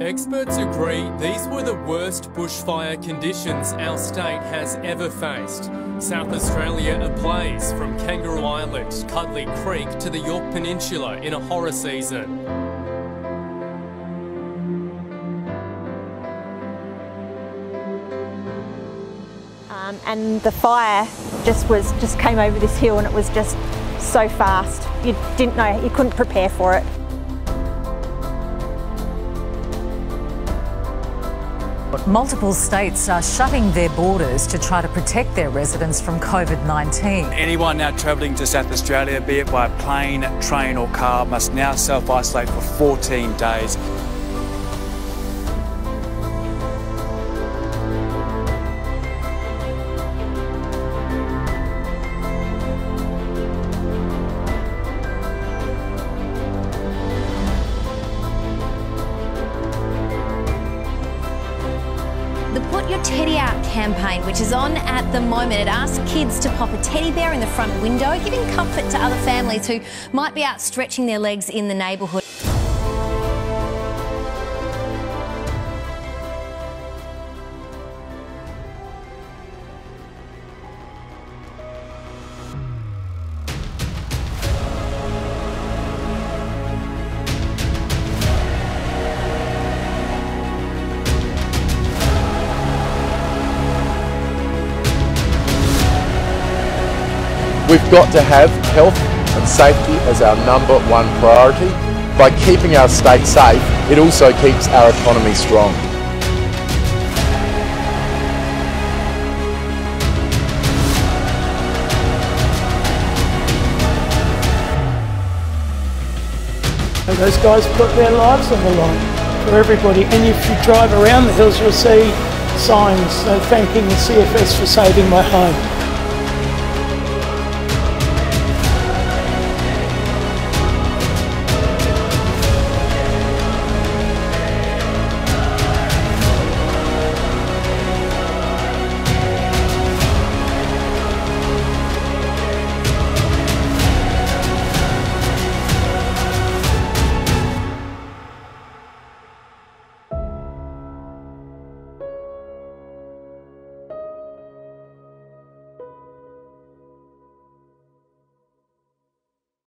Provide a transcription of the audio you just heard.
Experts agree these were the worst bushfire conditions our state has ever faced. South Australia ablaze from Kangaroo Island, Cudlee Creek to the Yorke Peninsula in a horror season. Um, and the fire just was just came over this hill and it was just so fast. You didn't know, you couldn't prepare for it. Multiple states are shutting their borders to try to protect their residents from COVID 19. Anyone now travelling to South Australia, be it by plane, train, or car, must now self isolate for 14 days. Teddy Out campaign, which is on at the moment, it asks kids to pop a teddy bear in the front window, giving comfort to other families who might be out stretching their legs in the neighbourhood. We've got to have health and safety as our number one priority. By keeping our state safe, it also keeps our economy strong. Those guys put their lives on the line for everybody. And if you drive around the hills, you'll see signs thanking the CFS for saving my home.